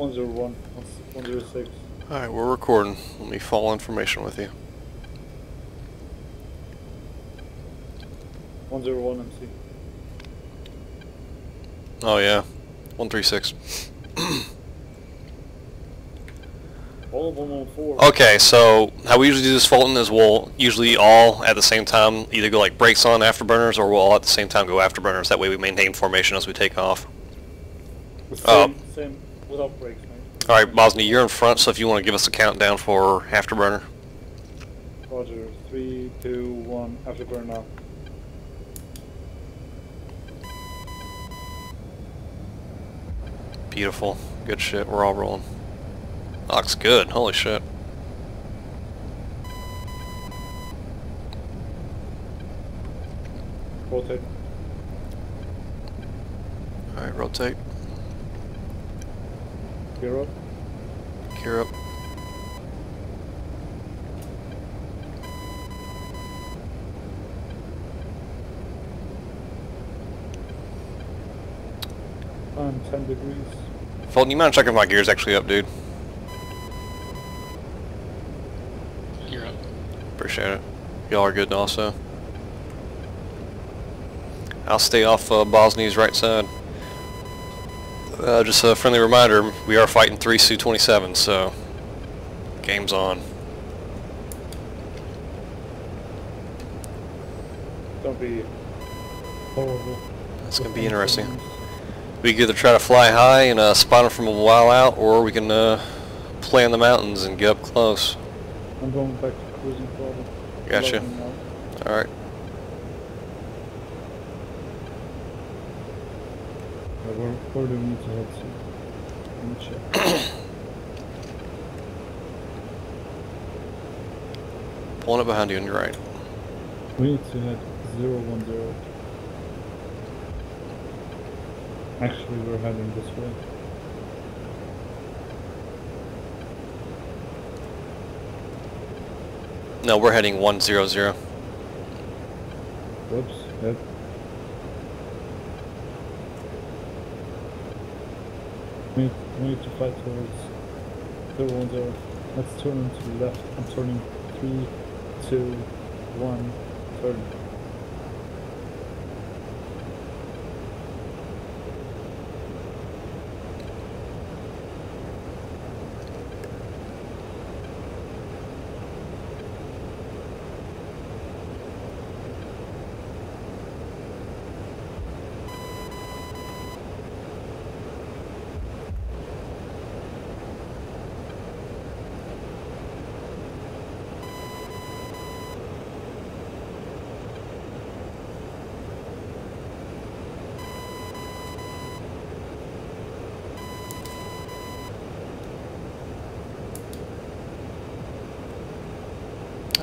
101, 106. Alright, we're recording. Let me follow information with you. 101 MC. Oh yeah. 136. All of 114. Okay, so how we usually do this, Fulton, is we'll usually all at the same time either go like brakes on afterburners or we'll all at the same time go afterburners. That way we maintain formation as we take off. Same, um, same, without brakes, mate. Alright, Bosnia, you're in front, so if you want to give us a countdown for afterburner. Roger. Three, two, one. Afterburner now. Beautiful. Good shit. We're all rolling. Looks good. Holy shit. Rotate. Alright, rotate. Gear up. Gear up. And 10 degrees. Fulton, you mind checking if my gear's actually up, dude? You're up. Appreciate it. Y'all are good also. I'll stay off uh, Bosnia's right side. Uh, just a friendly reminder, we are fighting 3 Su-27, so game's on. Don't be horrible. It's going to be interesting. We can either try to fly high and uh, spot them from a while out, or we can uh, play in the mountains and get up close. I'm going back to cruising throttle. Gotcha. Alright. Yeah, where, where do we need to head to? Let me check. Pulling up behind you on your right. We need to head 010. Actually, we're heading this way. No, we're heading 100. Whoops, head. We need, we need to fight towards 010. Let's turn to the left. I'm turning 3, 2, 1, turn.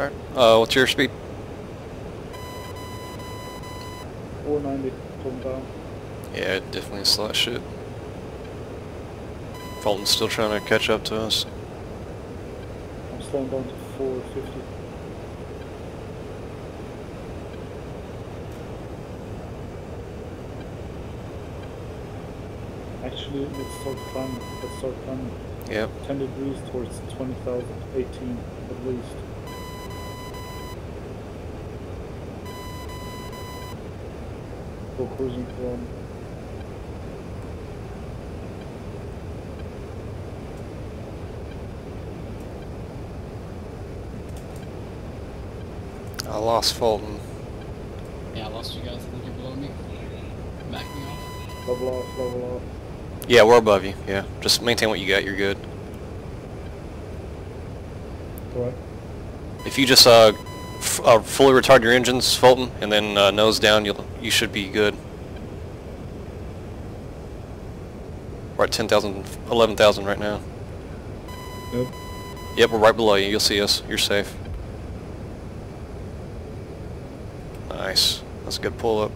Alright. Uh, what's your speed? 490, come down. Yeah, definitely slow as shit. Fulton's still trying to catch up to us. I'm slowing down to 450. Actually, let's start climbing. Let's start climbing. Yep. 10 degrees towards 20,000, 18 at least. Go cruising from I lost Fulton. Yeah, I lost you guys. I think you're below me. Back me off. level off, level off. Yeah, we're above you. Yeah. Just maintain what you got, you're good. Right. If you just uh, f uh fully retard your engines, Fulton, and then uh, nose down, you'll you should be good. We're at 10,000, 11,000 right now. Yep. Yep, we're right below you. You'll see us. You're safe. Nice. That's a good pull up.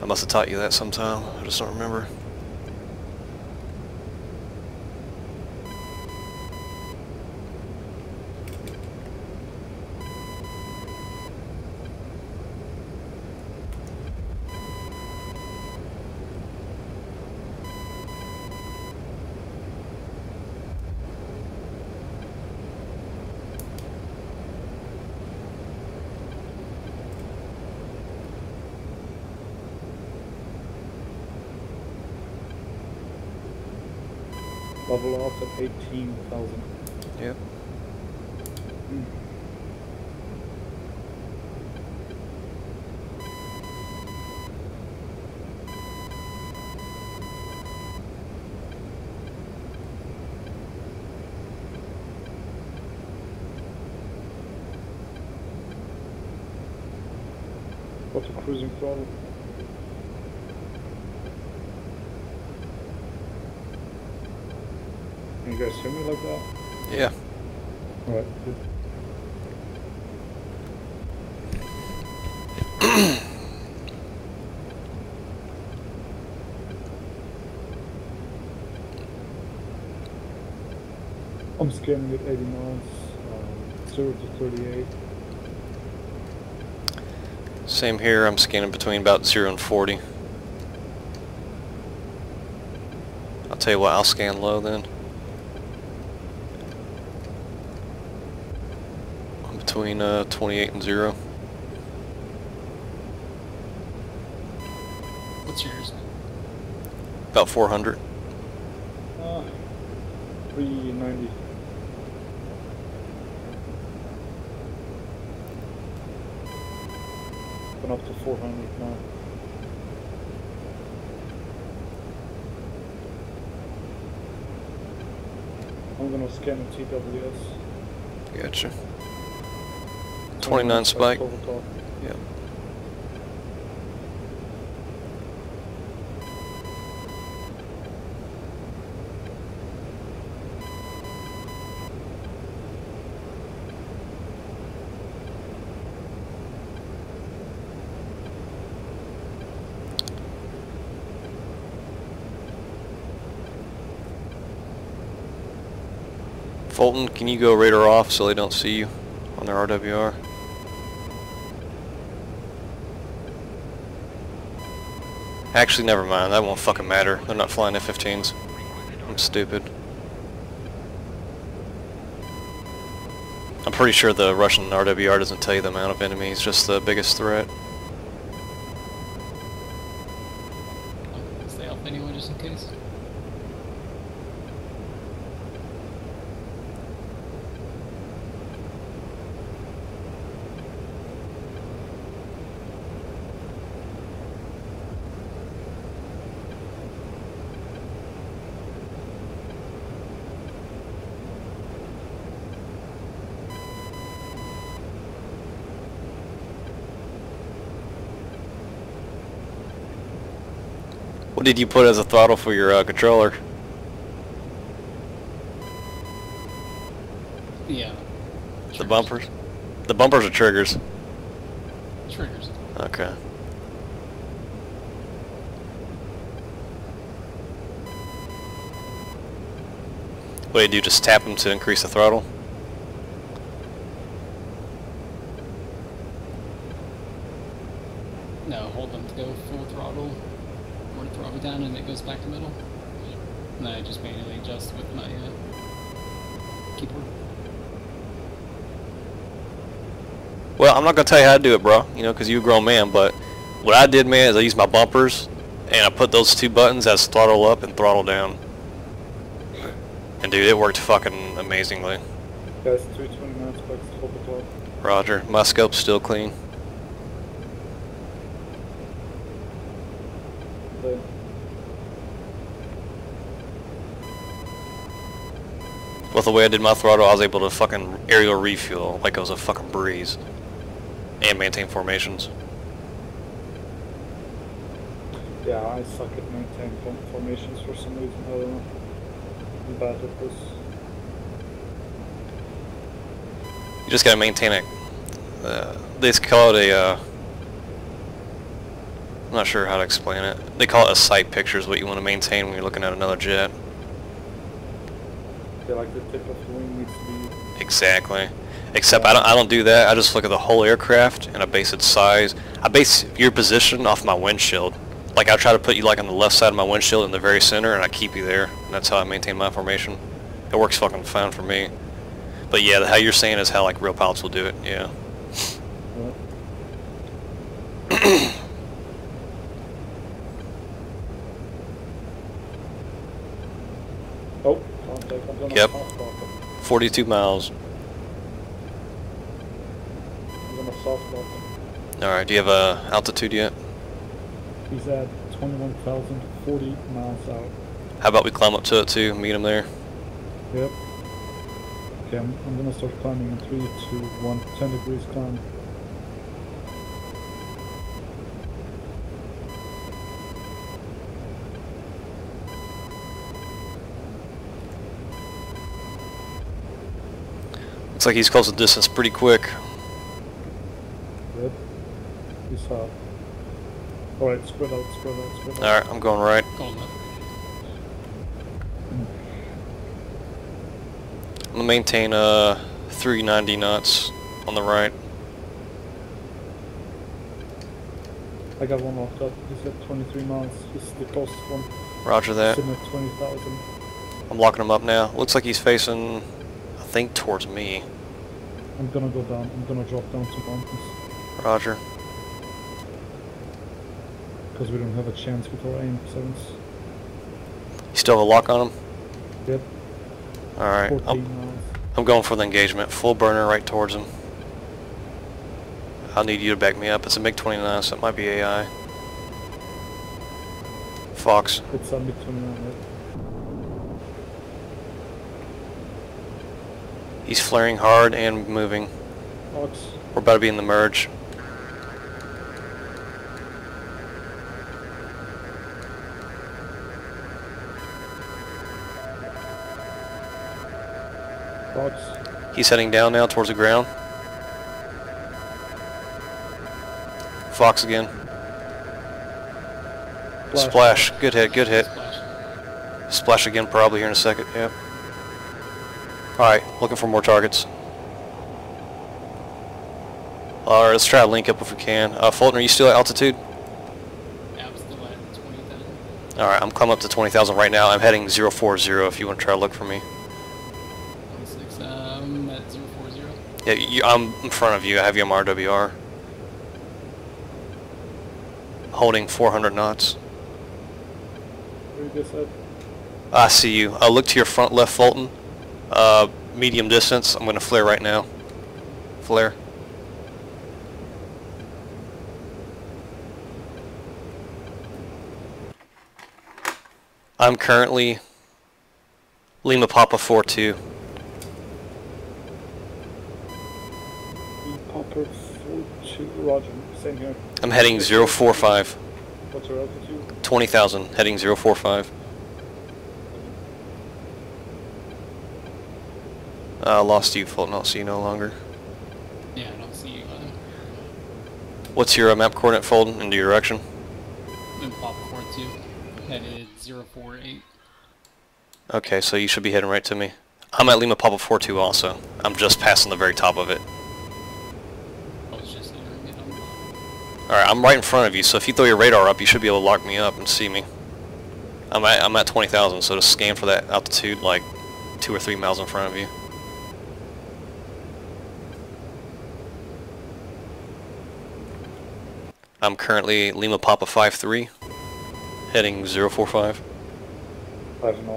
I must have taught you that sometime. I just don't remember. Level off at 18,000. Yep. What's a cruising throttle? Can you guys hear me like that? Yeah. Alright, good. I'm scanning at 80 miles, um, 0 to 38. Same here. I'm scanning between about 0 and 40. I'll tell you what, I'll scan low then. I'm between uh, 28 and 0. What's yours? About 400. Uh, 390. Been up to 400 now. I'm gonna scan the TWS. Gotcha. 29 spike. Yep. Fulton, can you go radar off so they don't see you on their RWR? Actually, never mind. That won't fucking matter. They're not flying F-15s. I'm stupid. I'm pretty sure the Russian RWR doesn't tell you the amount of enemies, just the biggest threat. Okay, stay off anyway, just in case. What did you put as a throttle for your uh, controller? Yeah. The bumpers? The bumpers are triggers. Triggers. Okay. What do you do, just tap them to increase the throttle? No, hold them to go full throttle, or to throttle down and it goes back to middle. No, I just manually adjust with my uh, keyboard. Well, I'm not gonna tell you how to do it, bro. You know, because you're a grown man. But what I did, man, is I used my bumpers, and I put those two buttons as throttle up and throttle down. And dude, it worked fucking amazingly. Guys, 329 spikes, 12 o'clock. Roger. My scope's still clean. Then With the way I did my throttle, I was able to fucking aerial refuel like it was a fucking breeze. And maintain formations. Yeah, I suck at maintaining form- formations for some reason. I don't know. I'm bad at this. You just gotta maintain it. Uh, they call it a, uh, I'm not sure how to explain it. They call it a sight picture is what you want to maintain when you're looking at another jet. Yeah, like the tip of wing needs to be. Exactly. Except I don't, I don't do that. I just look at the whole aircraft and I base its size. I base your position off my windshield. Like I try to put you like on the left side of my windshield in the very center and I keep you there. And that's how I maintain my formation. It works fucking fine for me. But yeah, how you're saying is how like real pilots will do it. Yeah. Right. oh, contact. I'm gonna Yep. soft lock him. 42 miles. I'm gonna soft lock him. Alright, do you have a altitude yet? He's at 21,040 miles out. How about we climb up to it too, meet him there? Yep. Okay, I'm, I'm gonna start climbing in 3, 2, 1. 10 degrees climb. Looks like he's close to distance pretty quick. Yep. He's hot. Alright, spread out, spread out, spread out. Alright, I'm going right. Going left. I'm gonna maintain uh 390 knots on the right. I got one locked up. He's at 23 miles. He's the closest one. Roger that. Sitting 20,000. I'm locking him up now. Looks like he's facing, I think, towards me. I'm gonna go down. I'm gonna drop down to mountains. Roger. Because we don't have a chance with our aim sevens. You still have a lock on him? Yep. Alright. I'm. I'm going for the engagement. Full burner right towards him. I'll need you to back me up. It's a MiG-29, so it might be AI. Fox. It's a MiG 29, right? He's flaring hard and moving. Ox. We're about to be in the merge. Ox. He's heading down now towards the ground. Fox again. Splash. Good hit, good hit. Splash. Splash again probably here in a second, yep. Alright, looking for more targets. Alright, let's try to link up if we can. Uh, Fulton, are you still at altitude? Yeah, I'm still at 20,000. Alright, I'm coming up to 20,000 right now. I'm heading 040 if you want to try to look for me. 26. Um, at 040. Yeah, you, I'm in front of you. I have you on RWR. Holding 400 knots. Where you guys at? I see you. Uh, look to your front left, Fulton. Uh, medium distance. I'm going to flare right now. Flare. I'm currently Lima Papa 4-2. E Papa 42. Roger. Same here. I'm heading 045. What's your altitude? 20,000. Heading 045. Uh, lost you, Fulton. I'll see you no longer. Yeah, I don't see you either. What's your uh, map coordinate, Fulton, into your direction? Then Papa 42. Headed 048. Okay, so you should be heading right to me. I'm at Lima Papa 42 also. I'm just passing the very top of it. I was just entering it on the Alright, I'm right in front of you, so if you throw your radar up, you should be able to lock me up and see me. I'm at, I'm at 20,000, so to scan for that altitude, like two or three miles in front of you. I'm currently Lima Papa 53, heading 045. I have no.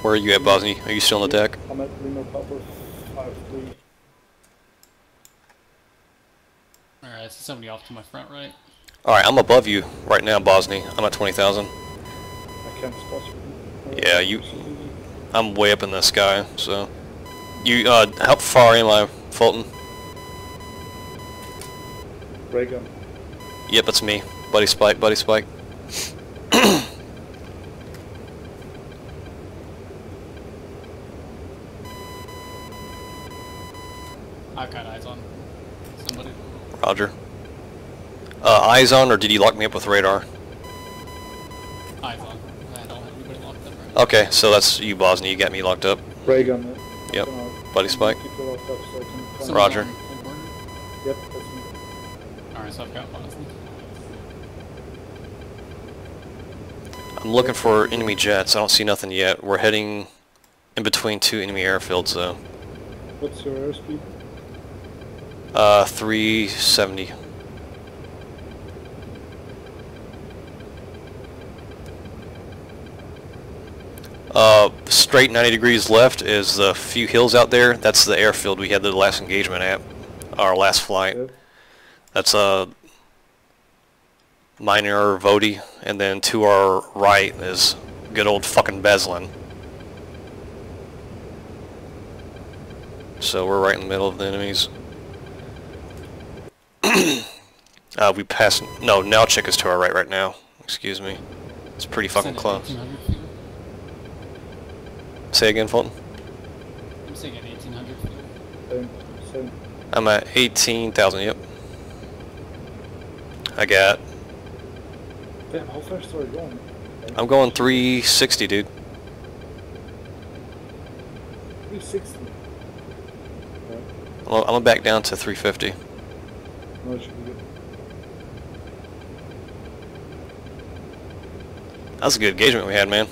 Where are you at, Bosnia? Are you still on the deck? I'm at Lima Papa 53. Alright, so somebody off to my front right. Alright, I'm above you right now, Bosnia. I'm at 20,000. I can't spot you. Yeah, you- I'm way up in the sky, so... You, uh, how far am I, Fulton? Ray gun. Yep, it's me. Buddy Spike, Buddy Spike. I've got eyes on somebody. Roger. Uh, eyes on, or did you lock me up with radar? Eyes on. I don't have anybody locked up right. Okay, so that's you, Bosnia. You got me locked up. Ray gun. Yep. Buddy Spike. Keep you locked up so I can come. Somebody Roger. on headquarters? Yep, that's me. Alright, I've got Boston. I'm looking for enemy jets. I don't see nothing yet. We're heading in between two enemy airfields, though. What's your airspeed? Uh, 370. Uh, straight 90 degrees left is the few hills out there. That's the airfield we had the last engagement at, our last flight. Yep. That's a Mineralnye Vody, and then to our right is good old fucking Beslan. So we're right in the middle of the enemies. uh, we passed. No, Nalchik is to our right right now. Excuse me. It's pretty fucking close. Say again, Fulton. I'm saying at 1800 feet. Same, same. I'm at 18,000. Yep. I got. Damn, how fast are you going? I'm going 360, dude. 360. Right. I'm gonna back down to 350. No, it should be good. That was a good engagement we had, man.